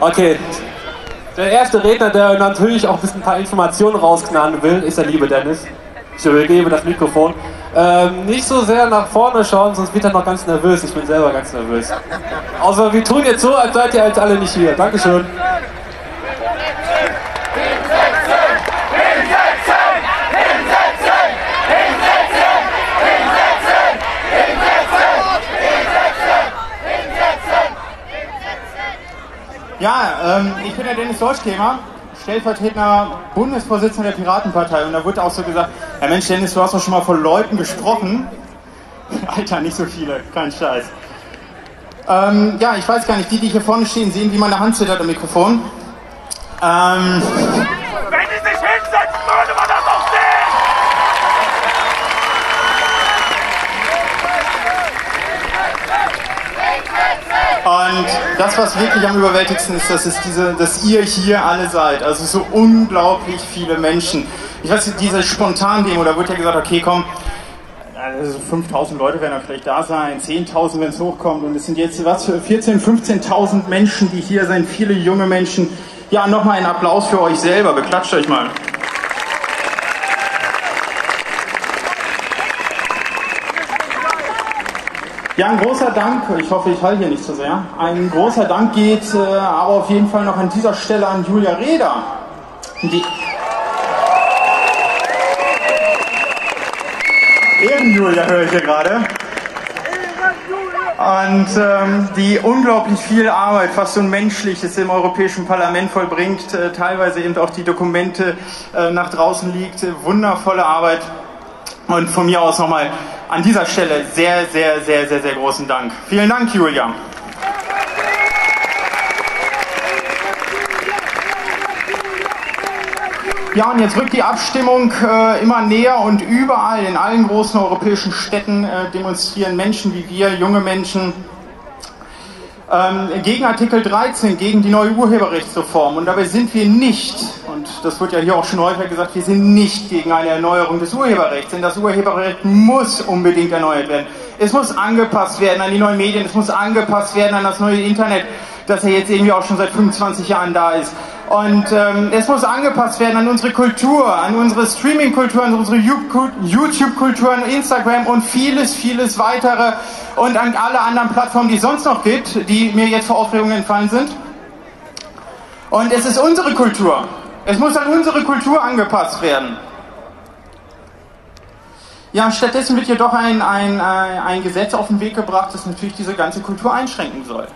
Okay. Der erste Redner, der natürlich auch ein paar Informationen rausknallen will, ist der liebe Dennis. Ich übergebe das Mikrofon. Ähm, nicht so sehr nach vorne schauen, sonst wird er noch ganz nervös. Ich bin selber ganz nervös. Also wir tun jetzt so, als seid ihr jetzt alle nicht hier. Dankeschön. Ja, ähm, ich bin der Dennis Deutschkämer, stellvertretender Bundesvorsitzender der Piratenpartei. Und da wurde auch so gesagt, ja Mensch Dennis, du hast doch schon mal vor Leuten gesprochen. Alter, nicht so viele, kein Scheiß. Ähm, ja, ich weiß gar nicht, die, die hier vorne stehen, sehen, wie meine Hand zittert am Mikrofon. Ähm, Und das, was wirklich am überwältigsten ist, das ist diese, dass ihr hier alle seid. Also so unglaublich viele Menschen. Ich weiß, diese Spontan-Demo, da wird ja gesagt, okay, komm, also 5000 Leute werden da vielleicht da sein, 10.000, wenn es hochkommt. Und es sind jetzt was für 14.000, 15.000 Menschen, die hier sind, viele junge Menschen. Ja, nochmal einen Applaus für euch selber. Beklatscht euch mal. Ja, ein großer Dank, ich hoffe, ich halte hier nicht zu sehr. Ein großer Dank geht äh, aber auf jeden Fall noch an dieser Stelle an Julia Reda. Die Ehrenjulia höre ich hier gerade. Und ähm, die unglaublich viel Arbeit, fast so Menschliches im Europäischen Parlament vollbringt, äh, teilweise eben auch die Dokumente äh, nach draußen liegt. Wundervolle Arbeit. Und von mir aus nochmal an dieser Stelle sehr, sehr, sehr, sehr, sehr großen Dank. Vielen Dank, Julia. Ja, und jetzt rückt die Abstimmung äh, immer näher und überall in allen großen europäischen Städten äh, demonstrieren Menschen wie wir, junge Menschen, ähm, gegen Artikel 13, gegen die neue Urheberrechtsreform. Und dabei sind wir nicht, und das wird ja hier auch schon häufiger gesagt, wir sind nicht gegen eine Erneuerung des Urheberrechts, denn das Urheberrecht muss unbedingt erneuert werden. Es muss angepasst werden an die neuen Medien, es muss angepasst werden an das neue Internet, das ja jetzt irgendwie auch schon seit 25 Jahren da ist. Und ähm, es muss angepasst werden an unsere Kultur, an unsere Streaming-Kultur, an unsere YouTube-Kultur, an Instagram und vieles, vieles weitere und an alle anderen Plattformen, die es sonst noch gibt, die mir jetzt vor Aufregung entfallen sind. Und es ist unsere Kultur. Es muss an unsere Kultur angepasst werden. Ja, stattdessen wird jedoch ein, ein, ein Gesetz auf den Weg gebracht, das natürlich diese ganze Kultur einschränken soll.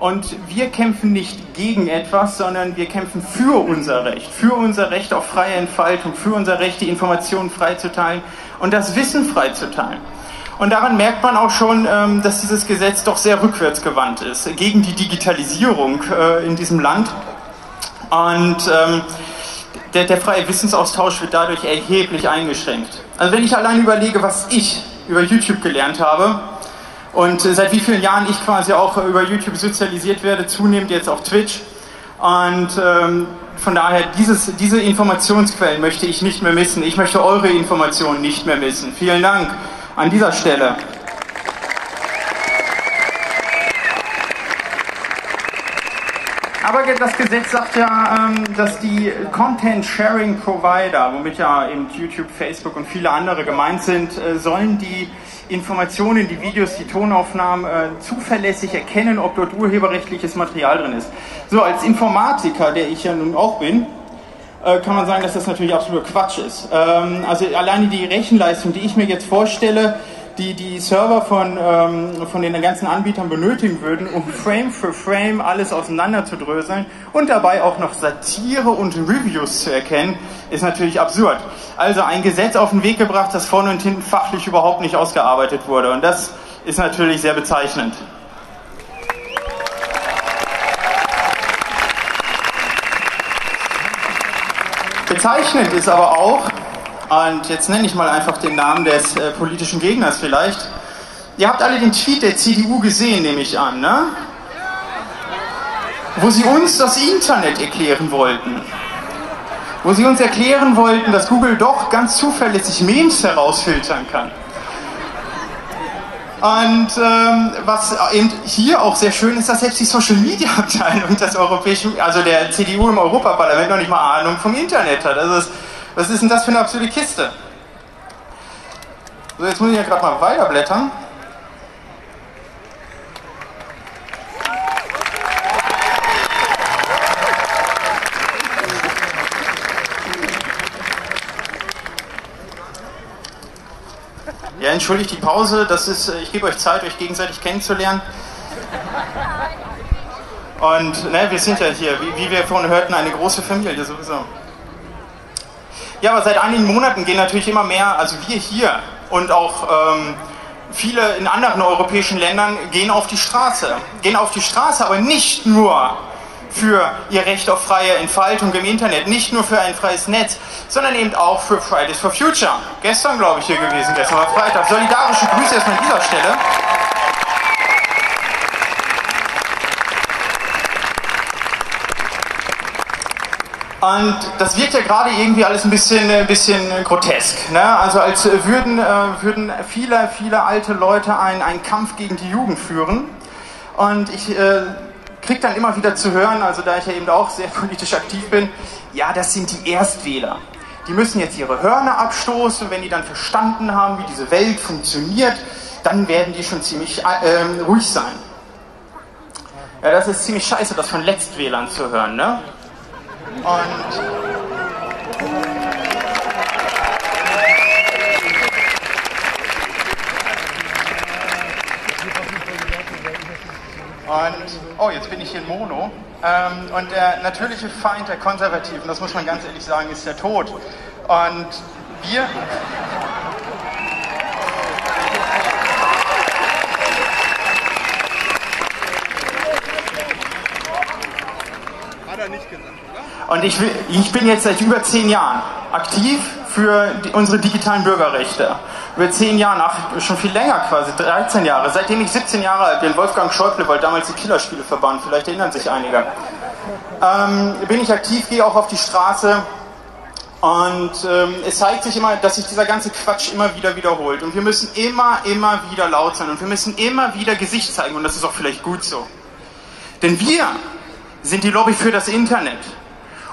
Und wir kämpfen nicht gegen etwas, sondern wir kämpfen für unser Recht, für unser Recht auf freie Entfaltung, für unser Recht, die Informationen freizuteilen und das Wissen freizuteilen. Und daran merkt man auch schon, ähm, dass dieses Gesetz doch sehr rückwärtsgewandt ist, gegen die Digitalisierung äh, in diesem Land. Und ähm, der, der freie Wissensaustausch wird dadurch erheblich eingeschränkt. Also wenn ich allein überlege, was ich über YouTube gelernt habe, und äh, seit wie vielen Jahren ich quasi auch über YouTube sozialisiert werde, zunehmend jetzt auf Twitch. Und ähm, von daher, dieses, diese Informationsquellen möchte ich nicht mehr missen. Ich möchte eure Informationen nicht mehr missen. Vielen Dank an dieser Stelle. Aber das Gesetz sagt ja, ähm, dass die Content Sharing Provider, womit ja eben YouTube, Facebook und viele andere gemeint sind, äh, sollen die Informationen, die Videos, die Tonaufnahmen äh, zuverlässig erkennen, ob dort urheberrechtliches Material drin ist. So, als Informatiker, der ich ja nun auch bin, äh, kann man sagen, dass das natürlich absoluter Quatsch ist. Ähm, also alleine die Rechenleistung, die ich mir jetzt vorstelle, die die Server von, ähm, von den ganzen Anbietern benötigen würden, um Frame für Frame alles auseinanderzudröseln und dabei auch noch Satire und Reviews zu erkennen, ist natürlich absurd. Also ein Gesetz auf den Weg gebracht, das vorne und hinten fachlich überhaupt nicht ausgearbeitet wurde. Und das ist natürlich sehr bezeichnend. Bezeichnend ist aber auch, und jetzt nenne ich mal einfach den Namen des äh, politischen Gegners vielleicht. Ihr habt alle den Tweet der CDU gesehen, nehme ich an, ne? Wo sie uns das Internet erklären wollten. Wo sie uns erklären wollten, dass Google doch ganz zuverlässig Memes herausfiltern kann. Und ähm, was eben hier auch sehr schön ist, dass selbst die Social Media Abteilung des europäischen, also der CDU im Europaparlament noch nicht mal Ahnung vom Internet hat. Also das, was ist denn das für eine absurde Kiste? So, jetzt muss ich ja gerade mal weiterblättern. Ja, entschuldigt die Pause, das ist, ich gebe euch Zeit, euch gegenseitig kennenzulernen. Und ne, wir sind ja hier, wie, wie wir vorhin hörten, eine große Familie sowieso. Ja, aber seit einigen Monaten gehen natürlich immer mehr, also wir hier und auch ähm, viele in anderen europäischen Ländern gehen auf die Straße. Gehen auf die Straße, aber nicht nur für ihr Recht auf freie Entfaltung im Internet, nicht nur für ein freies Netz, sondern eben auch für Fridays for Future. Gestern, glaube ich, hier gewesen, gestern war Freitag. Solidarische Grüße erstmal an dieser Stelle. Und das wirkt ja gerade irgendwie alles ein bisschen, ein bisschen grotesk. Ne? Also als würden, äh, würden viele, viele alte Leute einen, einen Kampf gegen die Jugend führen. Und ich äh, kriege dann immer wieder zu hören, also da ich ja eben auch sehr politisch aktiv bin, ja, das sind die Erstwähler. Die müssen jetzt ihre Hörner abstoßen wenn die dann verstanden haben, wie diese Welt funktioniert, dann werden die schon ziemlich äh, ruhig sein. Ja, das ist ziemlich scheiße, das von Letztwählern zu hören, ne? Und Und, oh, jetzt bin ich hier in Mono. Ähm, und der natürliche Feind der Konservativen, das muss man ganz ehrlich sagen, ist der Tod. Und wir. Hat er nicht gesagt? Und ich, ich bin jetzt seit über zehn Jahren aktiv für die, unsere digitalen Bürgerrechte. Über zehn Jahre, ach, schon viel länger quasi, 13 Jahre, seitdem ich 17 Jahre alt bin, Wolfgang Schäuble wollte damals die Killerspiele verbannen, vielleicht erinnern sich einige. Ähm, bin ich aktiv, gehe auch auf die Straße und ähm, es zeigt sich immer, dass sich dieser ganze Quatsch immer wieder wiederholt. Und wir müssen immer, immer wieder laut sein und wir müssen immer wieder Gesicht zeigen und das ist auch vielleicht gut so. Denn wir sind die Lobby für das Internet.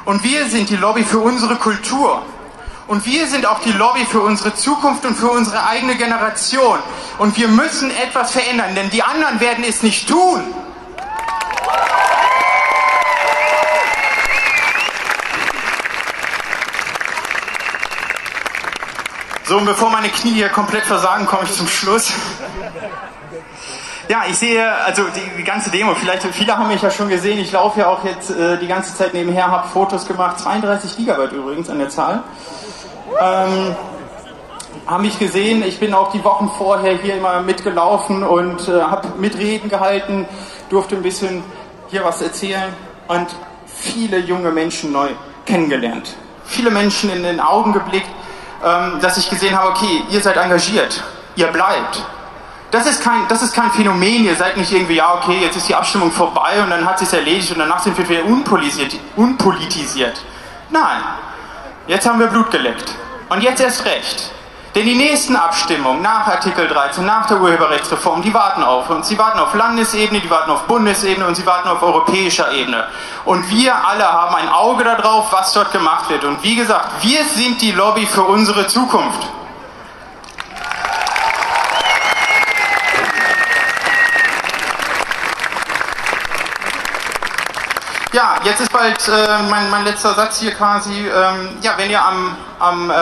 Und wir sind die Lobby für unsere Kultur. Und wir sind auch die Lobby für unsere Zukunft und für unsere eigene Generation. Und wir müssen etwas verändern, denn die anderen werden es nicht tun. So, und bevor meine Knie hier komplett versagen, komme ich zum Schluss. Ja, ich sehe, also die, die, ganze Demo, vielleicht viele haben mich ja schon gesehen, ich laufe ja auch jetzt äh, die ganze Zeit nebenher, habe Fotos gemacht, 32 Gigabyte übrigens an der Zahl. Ähm, haben mich gesehen, ich bin auch die Wochen vorher hier immer mitgelaufen und äh, habe Mitreden gehalten, durfte ein bisschen hier was erzählen und viele junge Menschen neu kennengelernt. Viele Menschen in den Augen geblickt, ähm, dass ich gesehen habe, okay, ihr seid engagiert, ihr bleibt. Das ist, kein, das ist kein Phänomen, ihr seid nicht irgendwie, ja, okay, jetzt ist die Abstimmung vorbei und dann hat sich erledigt und danach sind wir wieder unpolitisiert. unpolitisiert. Nein, jetzt haben wir Blut geleckt. Und jetzt erst recht. Denn die nächsten Abstimmungen nach Artikel 13, nach der Urheberrechtsreform, die warten auf uns. Sie warten auf Landesebene, die warten auf Bundesebene und sie warten auf europäischer Ebene. Und wir alle haben ein Auge darauf, was dort gemacht wird. Und wie gesagt, wir sind die Lobby für unsere Zukunft. Ja, jetzt ist bald äh, mein, mein, letzter Satz hier quasi. Ähm, ja, wenn ihr am, am äh,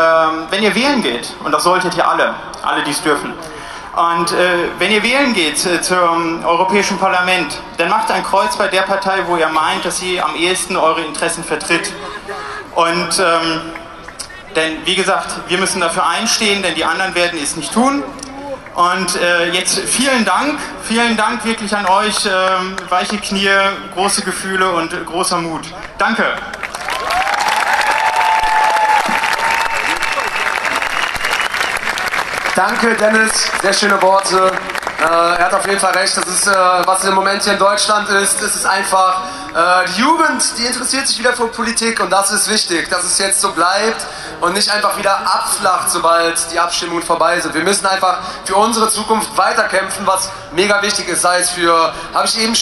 wenn ihr wählen geht, und das solltet ihr alle, alle, die es dürfen. Und äh, wenn ihr wählen geht äh, zum Europäischen Parlament, dann macht ein Kreuz bei der Partei, wo ihr meint, dass sie am ehesten eure Interessen vertritt. Und ähm, denn wie gesagt, wir müssen dafür einstehen, denn die anderen werden es nicht tun. Und äh, jetzt vielen Dank, vielen Dank wirklich an euch. Ähm, weiche Knie, große Gefühle und äh, großer Mut. Danke. Danke, Dennis. Sehr schöne Worte. Äh, er hat auf jeden Fall recht. Das ist, äh, was im Moment hier in Deutschland ist, ist es einfach, äh, die Jugend, die interessiert sich wieder für Politik und das ist wichtig, dass es jetzt so bleibt und nicht einfach wieder abflacht, sobald die Abstimmungen vorbei sind. Wir müssen einfach für unsere Zukunft weiterkämpfen, was mega wichtig ist, sei es für, habe ich eben